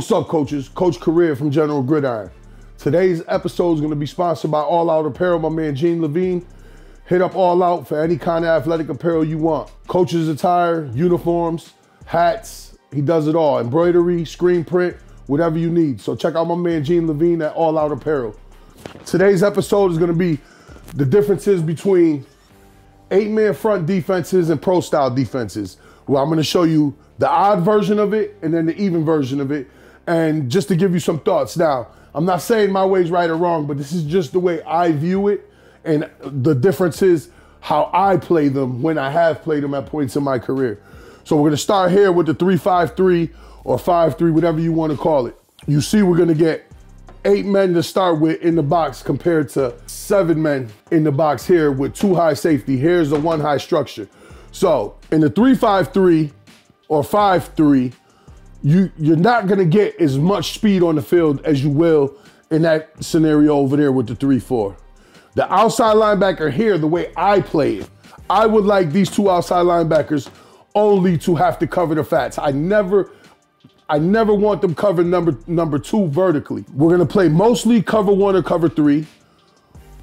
What's up, coaches? Coach Correa from General Gridiron. Today's episode is going to be sponsored by All Out Apparel, my man Gene Levine. Hit up All Out for any kind of athletic apparel you want. Coaches attire, uniforms, hats, he does it all. Embroidery, screen print, whatever you need. So check out my man Gene Levine at All Out Apparel. Today's episode is going to be the differences between eight-man front defenses and pro style defenses. Well, I'm going to show you the odd version of it and then the even version of it. And just to give you some thoughts. Now, I'm not saying my way's right or wrong, but this is just the way I view it. And the difference is how I play them when I have played them at points in my career. So we're going to start here with the 3-5-3 or 5-3, whatever you want to call it. You see we're going to get eight men to start with in the box compared to seven men in the box here with two high safety. Here's the one high structure. So in the 3-5-3 or 5-3, you, you're not going to get as much speed on the field as you will in that scenario over there with the 3-4. The outside linebacker here, the way I play it, I would like these two outside linebackers only to have to cover the flats. I never, I never want them cover number number two vertically. We're gonna play mostly cover one or cover three.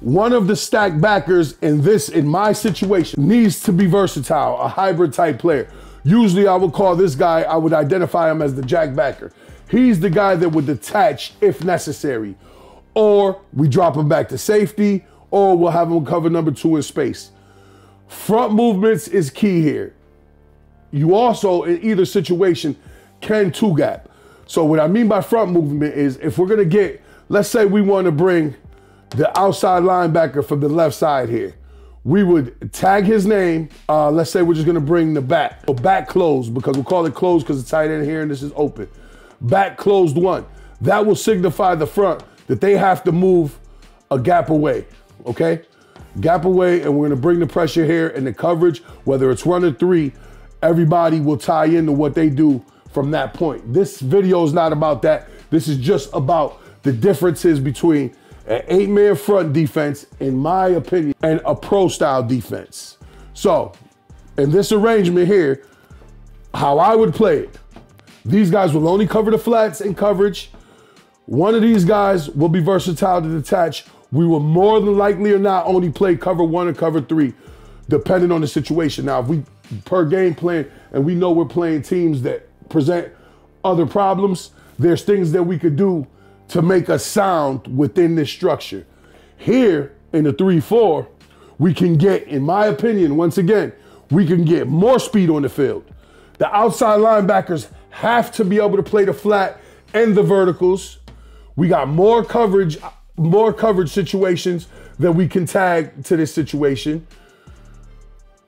One of the stack backers in this, in my situation, needs to be versatile, a hybrid type player. Usually I would call this guy, I would identify him as the jack backer. He's the guy that would detach if necessary. Or we drop him back to safety, or we'll have him cover number two in space. Front movements is key here. You also, in either situation, can two gap. So what I mean by front movement is if we're gonna get, let's say we want to bring the outside linebacker from the left side here. We would tag his name. Uh, let's say we're just gonna bring the back, so back closed because we'll call it closed because it's tight in here and this is open. Back closed one. That will signify the front that they have to move a gap away. Okay, gap away, and we're gonna bring the pressure here and the coverage, whether it's one or three, everybody will tie into what they do from that point. This video is not about that. This is just about the differences between an eight man front defense, in my opinion, and a pro style defense. So, in this arrangement here, how I would play it, these guys will only cover the flats in coverage. One of these guys will be versatile to detach. We will more than likely or not only play cover one or cover three, depending on the situation. Now, if we per game plan and we know we're playing teams that present other problems, there's things that we could do to make a sound within this structure. Here in the 3 4, we can get, in my opinion, once again, we can get more speed on the field. The outside linebackers have to be able to play the flat and the verticals. We got more coverage, more coverage situations that we can tag to this situation.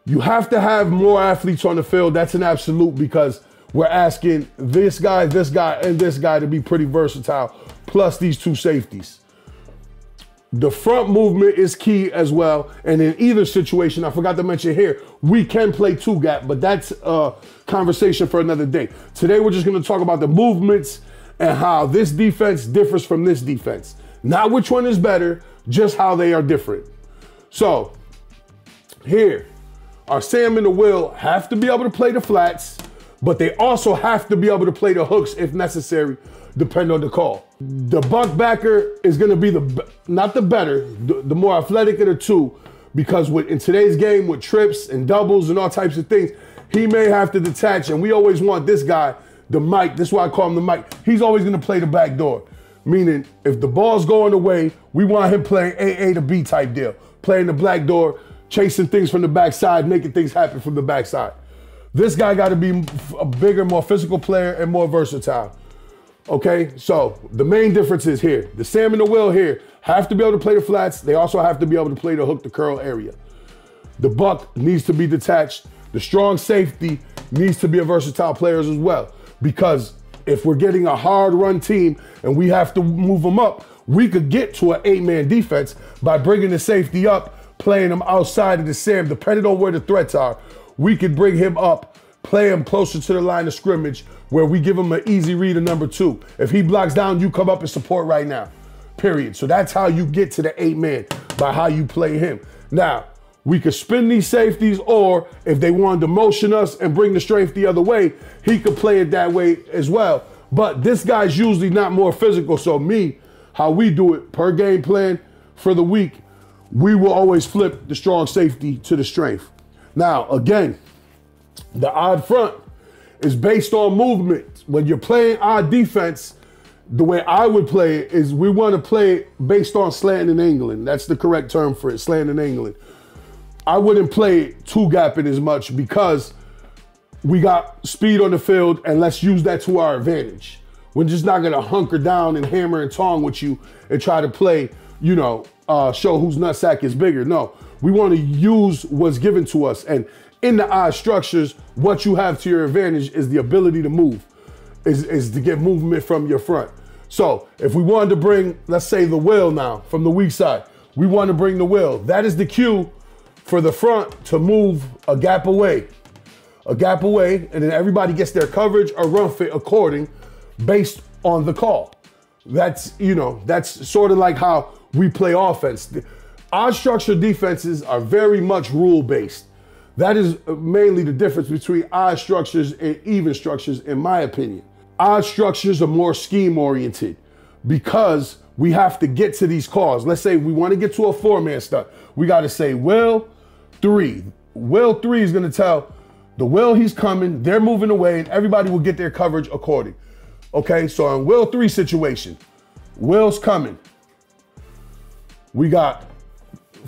You have to have more athletes on the field. That's an absolute because we're asking this guy, this guy, and this guy to be pretty versatile, plus these two safeties. The front movement is key as well. And in either situation, I forgot to mention here, we can play two gap, but that's a conversation for another day. Today, we're just going to talk about the movements and how this defense differs from this defense. Not which one is better, just how they are different. So, here, our Sam and the Will have to be able to play the flats, but they also have to be able to play the hooks if necessary, depending on the call. The buck backer is going to be the not the better, the, the more athletic of the two, because with in today's game with trips and doubles and all types of things, he may have to detach, and we always want this guy, the Mike. That's why I call him the Mike. He's always going to play the back door, meaning if the ball's going away, we want him playing AA to B type deal, playing the black door chasing things from the backside, making things happen from the backside. This guy got to be a bigger, more physical player and more versatile. Okay, so the main difference is here. The Sam and the Will here have to be able to play the flats. They also have to be able to play the hook, the curl area. The buck needs to be detached. The strong safety needs to be a versatile player as well. Because if we're getting a hard run team and we have to move them up, we could get to an eight man defense by bringing the safety up playing them outside of the Sam, depending on where the threats are, we could bring him up, play him closer to the line of scrimmage where we give him an easy read of number two. If he blocks down, you come up and support right now. Period. So that's how you get to the eight man by how you play him. Now, we could spin these safeties, or if they wanted to motion us and bring the strength the other way, he could play it that way as well. But this guy's usually not more physical. So me, how we do it per game plan for the week, we will always flip the strong safety to the strength. Now, again, the odd front is based on movement. When you're playing odd defense, the way I would play it is we want to play it based on slant and angling. That's the correct term for it, slant and angling. I wouldn't play two gapping as much because we got speed on the field and let's use that to our advantage. We're just not gonna hunker down and hammer and tong with you and try to play, you know, uh, show whose nutsack is bigger. No, we want to use what's given to us. And in the odd structures, what you have to your advantage is the ability to move, is, is to get movement from your front. So if we wanted to bring, let's say the will now from the weak side, we want to bring the will. That is the cue for the front to move a gap away, a gap away, and then everybody gets their coverage or run fit according based on the call. That's, you know, that's sort of like how we play offense. Odd structure defenses are very much rule based. That is uh, mainly the difference between odd structures and even structures, in my opinion. Odd structures are more scheme oriented because we have to get to these calls. Let's say we want to get to a four man stuff. We got to say, Will, three. Will, three is going to tell the Will he's coming, they're moving away, and everybody will get their coverage according. Okay, so in Will, three situation, Will's coming. We got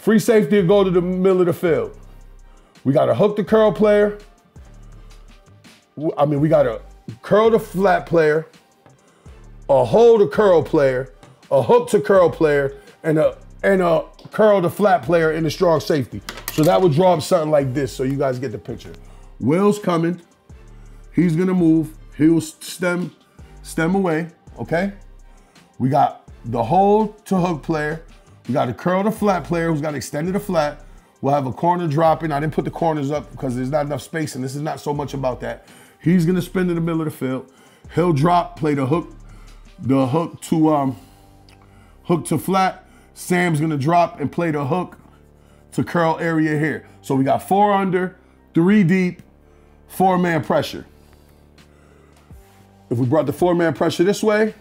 free safety to go to the middle of the field. We got a hook the curl player. I mean, we got a curl the flat player, a hold the curl player, a hook to curl player, and a and a curl the flat player in the strong safety. So that would draw up something like this, so you guys get the picture. Will's coming. He's gonna move. He'll stem stem away. Okay. We got the hold to hook player. We got a curl to flat player who's got extended to flat. We'll have a corner dropping. I didn't put the corners up because there's not enough space, and this is not so much about that. He's gonna spin in the middle of the field. He'll drop, play the hook, the hook to um, hook to flat. Sam's gonna drop and play the hook to curl area here. So we got four under, three deep, four man pressure. If we brought the four man pressure this way,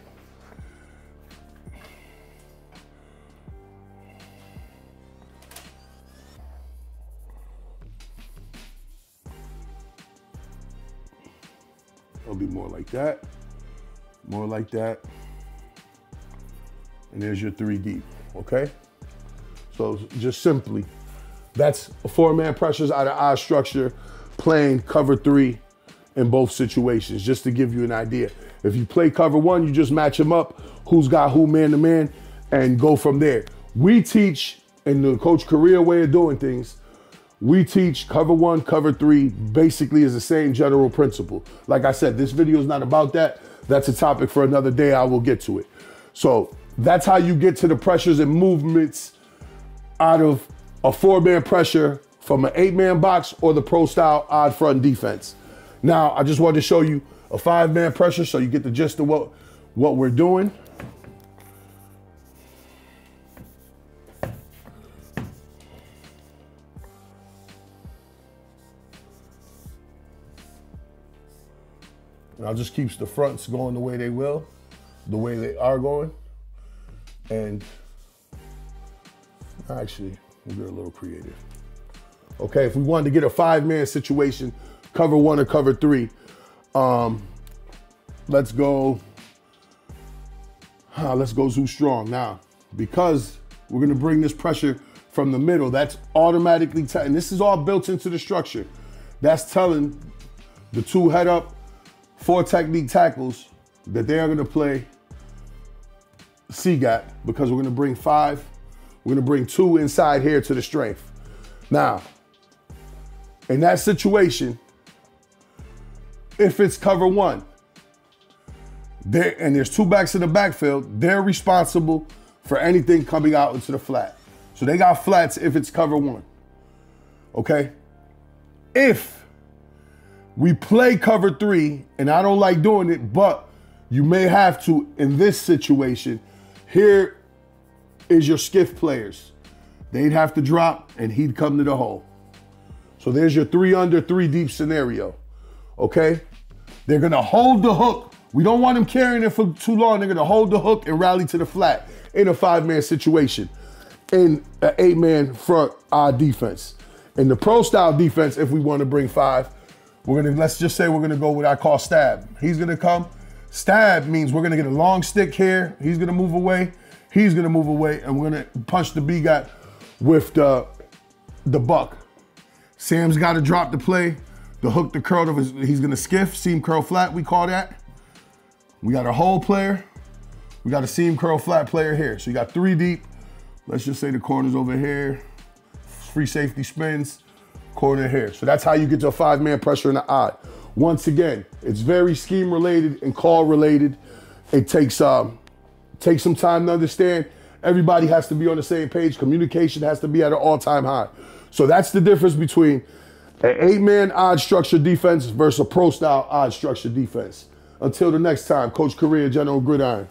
It'll be more like that, more like that. And there's your three deep, okay? So just simply, that's a four-man pressures out of odd structure, playing cover three in both situations, just to give you an idea. If you play cover one, you just match them up, who's got who man to man, and go from there. We teach in the Coach Correa way of doing things, we teach cover one, cover three, basically is the same general principle. Like I said, this video is not about that. That's a topic for another day. I will get to it. So that's how you get to the pressures and movements out of a four-man pressure from an eight-man box or the pro style odd front defense. Now, I just wanted to show you a five-man pressure so you get the gist of what, what we're doing. Now just keeps the fronts going the way they will, the way they are going. And actually, we'll get a little creative. Okay, if we wanted to get a five-man situation, cover one or cover three, um, let's go, let's go Zoo Strong. Now, because we're gonna bring this pressure from the middle, that's automatically, and this is all built into the structure. That's telling the two head up four technique tackles that they are going to play C gap because we're going to bring five. We're going to bring two inside here to the strength. Now, in that situation, if it's cover one, there and there's two backs in the backfield, they're responsible for anything coming out into the flat. So they got flats if it's cover one. Okay? If we play cover three, and I don't like doing it, but you may have to in this situation. Here is your skiff players. They'd have to drop, and he'd come to the hole. So there's your three under, three deep scenario. Okay? They're gonna hold the hook We don't want them carrying it for too long. They're gonna hold the hook and rally to the flat in a five-man situation. In an eight-man front odd defense. In the pro style defense, if we want to bring five, we're gonna let's just say we're gonna go what I call stab. He's gonna come. Stab means we're gonna get a long stick here. He's gonna move away. He's gonna move away, and we're gonna punch the B guy with the the buck. Sam's got to drop the play. The hook, the curl of his, he's gonna skiff, seam curl flat, we call that. We got a hole player. We got a seam curl flat player here. So you got three deep. Let's just say the corner's over here. Free safety spins, corner here. So that's how you get to a five-man pressure in the odd. Once again, it's very scheme related and call related. It takes um, takes some time to understand. Everybody has to be on the same page. Communication has to be at an all-time high. So that's the difference between an eight-man odd structure defense versus a pro-style odd structure defense. Until the next time, Coach Correa, General Gridiron.